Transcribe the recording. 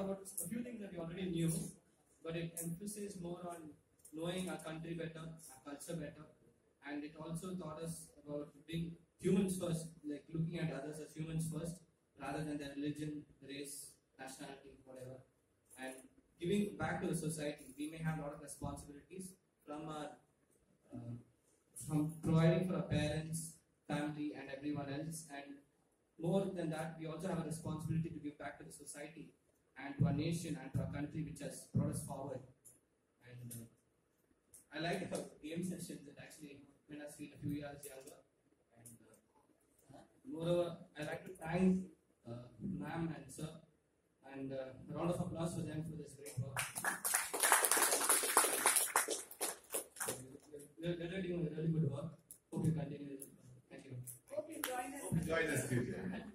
about a few things that we already knew, but it emphasized more on knowing our country better, our culture better, and it also taught us about being humans first, like looking at others as humans first, rather than their religion, race, nationality, whatever, and giving back to the society. We may have a lot of responsibilities from our uh, from providing for our parents, family, and everyone else, and more than that, we also have a responsibility to give back to the society and to our nation and to our country, which has brought us forward. And uh, I like the game session that actually made us feel a few years younger. And uh, moreover, I like to thank uh, ma'am and sir, and uh, a round of applause for them for this great work. They're, they're doing really good work. Hope you continue. Thank you. Hope you join us. Hope you join us, Tuesday.